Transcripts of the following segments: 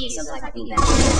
野生的快递员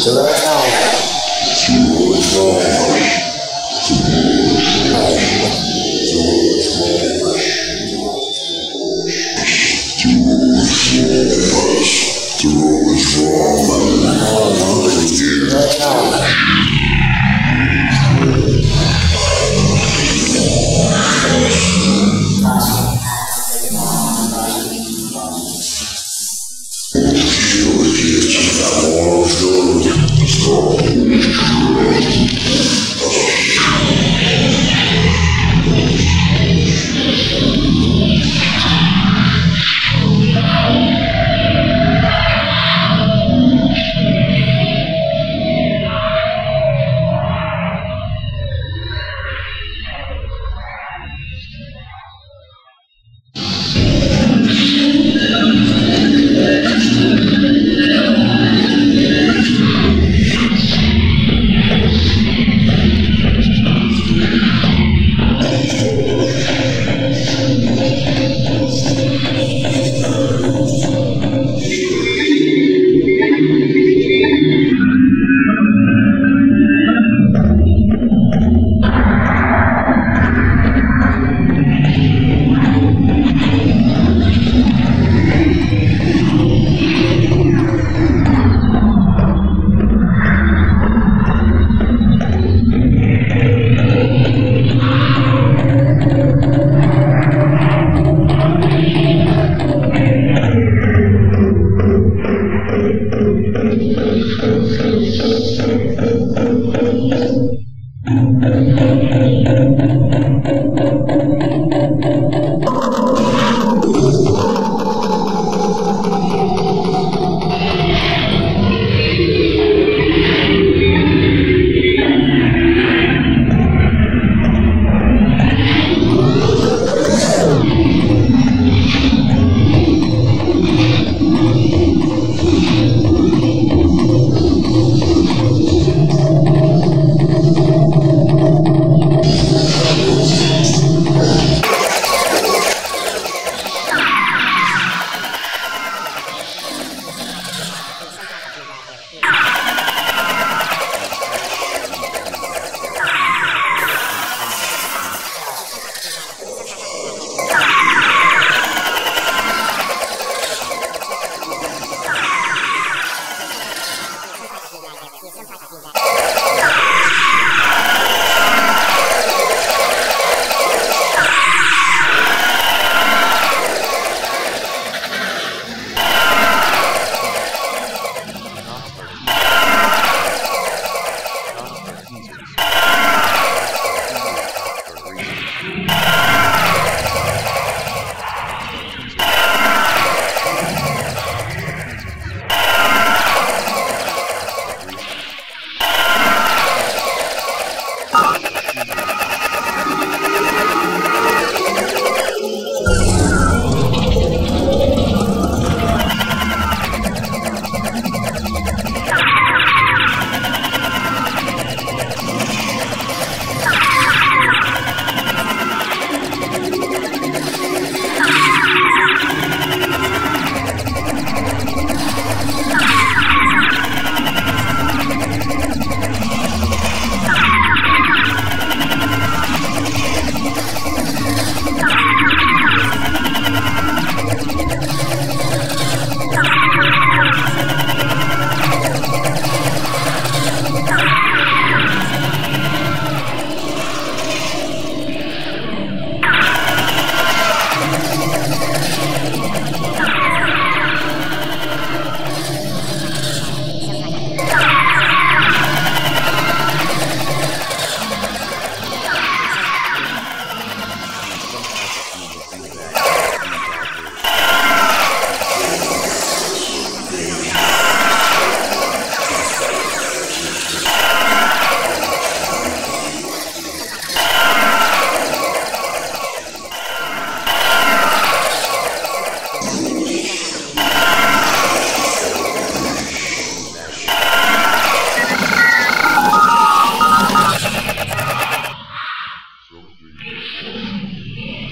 Through his wall, through his wall,